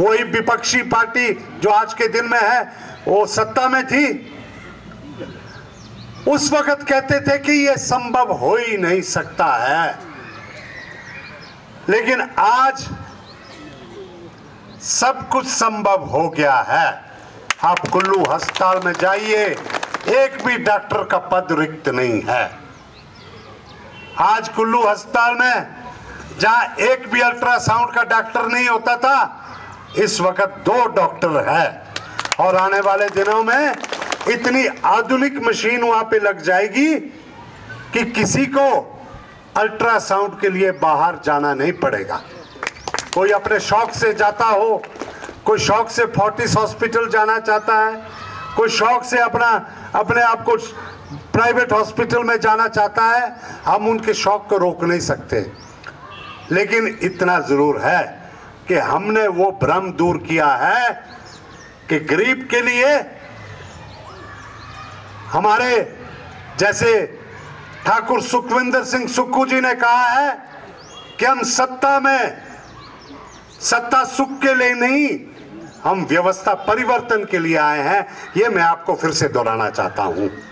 वही विपक्षी पार्टी जो आज के दिन में है, वो सत्ता में थी। उस वक्त कहते थे कि यह संभव हो ही नहीं सकता है। लेकिन आज सब कुछ संभव हो गया है। आप कुल्लू अस्पताल में जाइए, एक भी डॉक्टर का पद रिक्त नहीं है। आज कुल्लू अस्पताल में, जहाँ एक भी अल्ट्रासाउंड का डॉक्टर नहीं होता था इस वक्त दो डॉक्टर है। और आने वाले दिनों में इतनी आधुनिक मशीन वहाँ पे लग जाएगी कि किसी को अल्ट्रासाउंड के लिए बाहर जाना नहीं पड़ेगा। कोई अपने शौक से जाता हो, कोई शौक से फोर्टिस हॉस्पिटल जाना चाहता है, कोई शौक से अपना, अपने आप को प्राइवेट हॉस्पिटल में जाना चाहता है, हम उनके शौक को रोक नहीं सकते। लेकिन इतना ज़रूर है। कि हमने वो भ्रम दूर किया है कि गरीब के लिए हमारे जैसे ठाकुर सुखविंदर सिंह सुक्खू जी ने कहा है कि हम सत्ता में, सत्ता सुख के लिए नहीं, हम व्यवस्था परिवर्तन के लिए आए हैं। ये मैं आपको फिर से दोहराना चाहता हूँ।